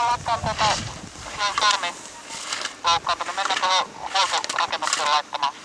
aloittaa tuota, se on sormi loukkaantunut. Mennään tuohon huoltorakennukseen laittamaan.